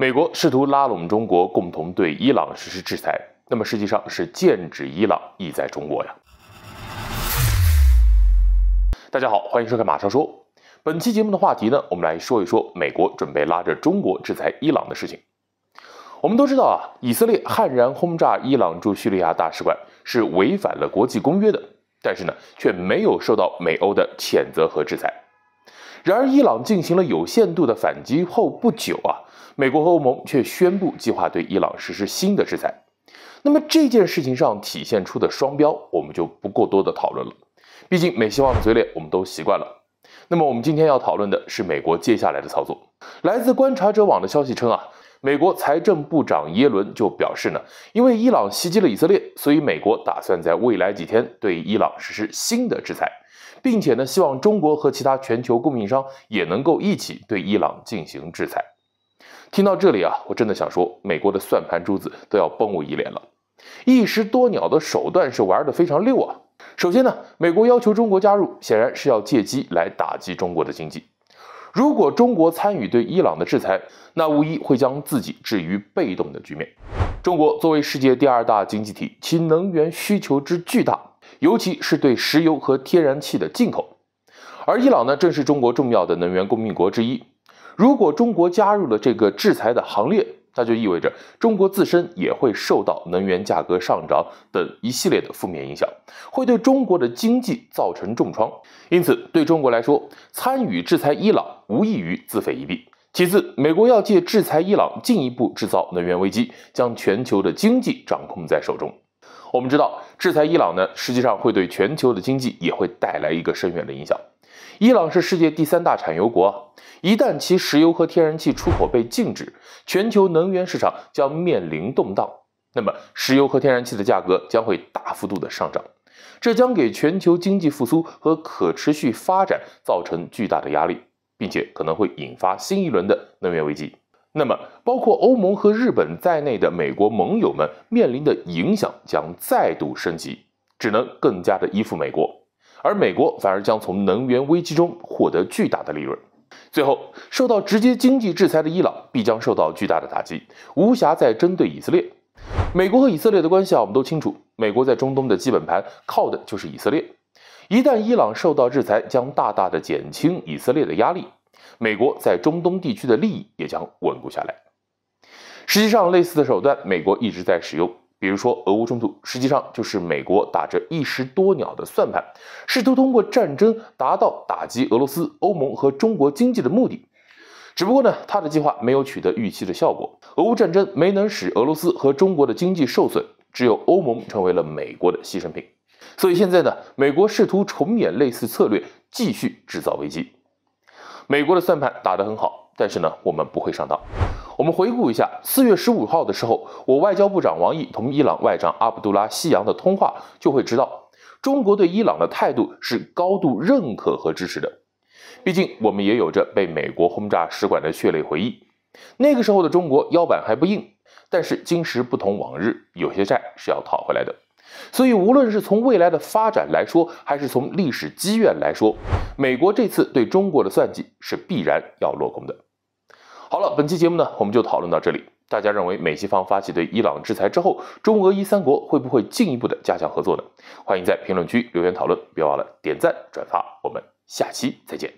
美国试图拉拢中国，共同对伊朗实施制裁，那么实际上是剑指伊朗，意在中国呀。大家好，欢迎收看马上说。本期节目的话题呢，我们来说一说美国准备拉着中国制裁伊朗的事情。我们都知道啊，以色列悍然轰炸伊朗驻叙利亚大使馆是违反了国际公约的，但是呢，却没有受到美欧的谴责和制裁。然而，伊朗进行了有限度的反击后不久啊，美国和欧盟却宣布计划对伊朗实施新的制裁。那么这件事情上体现出的双标，我们就不过多的讨论了。毕竟美西方的嘴脸我们都习惯了。那么我们今天要讨论的是美国接下来的操作。来自观察者网的消息称啊，美国财政部长耶伦就表示呢，因为伊朗袭击了以色列，所以美国打算在未来几天对伊朗实施新的制裁，并且呢，希望中国和其他全球供应商也能够一起对伊朗进行制裁。听到这里啊，我真的想说，美国的算盘珠子都要崩我一脸了。一石多鸟的手段是玩的非常溜啊。首先呢，美国要求中国加入，显然是要借机来打击中国的经济。如果中国参与对伊朗的制裁，那无疑会将自己置于被动的局面。中国作为世界第二大经济体，其能源需求之巨大，尤其是对石油和天然气的进口，而伊朗呢，正是中国重要的能源供应国之一。如果中国加入了这个制裁的行列，那就意味着中国自身也会受到能源价格上涨等一系列的负面影响，会对中国的经济造成重创。因此，对中国来说，参与制裁伊朗无异于自废一臂。其次，美国要借制裁伊朗进一步制造能源危机，将全球的经济掌控在手中。我们知道，制裁伊朗呢，实际上会对全球的经济也会带来一个深远的影响。伊朗是世界第三大产油国，一旦其石油和天然气出口被禁止，全球能源市场将面临动荡，那么石油和天然气的价格将会大幅度的上涨，这将给全球经济复苏和可持续发展造成巨大的压力，并且可能会引发新一轮的能源危机。那么，包括欧盟和日本在内的美国盟友们面临的影响将再度升级，只能更加的依附美国。而美国反而将从能源危机中获得巨大的利润。最后，受到直接经济制裁的伊朗必将受到巨大的打击，无暇再针对以色列。美国和以色列的关系啊，我们都清楚，美国在中东的基本盘靠的就是以色列。一旦伊朗受到制裁，将大大的减轻以色列的压力，美国在中东地区的利益也将稳固下来。实际上，类似的手段，美国一直在使用。比如说，俄乌冲突实际上就是美国打着一石多鸟的算盘，试图通过战争达到打击俄罗斯、欧盟和中国经济的目的。只不过呢，他的计划没有取得预期的效果，俄乌战争没能使俄罗斯和中国的经济受损，只有欧盟成为了美国的牺牲品。所以现在呢，美国试图重演类似策略，继续制造危机。美国的算盘打得很好，但是呢，我们不会上当。我们回顾一下，四月十五号的时候，我外交部长王毅同伊朗外长阿卜杜拉希扬的通话，就会知道中国对伊朗的态度是高度认可和支持的。毕竟我们也有着被美国轰炸使馆的血泪回忆。那个时候的中国腰板还不硬，但是今时不同往日，有些债是要讨回来的。所以无论是从未来的发展来说，还是从历史积怨来说，美国这次对中国的算计是必然要落空的。好了，本期节目呢，我们就讨论到这里。大家认为美西方发起对伊朗制裁之后，中俄伊三国会不会进一步的加强合作呢？欢迎在评论区留言讨论，别忘了点赞转发。我们下期再见。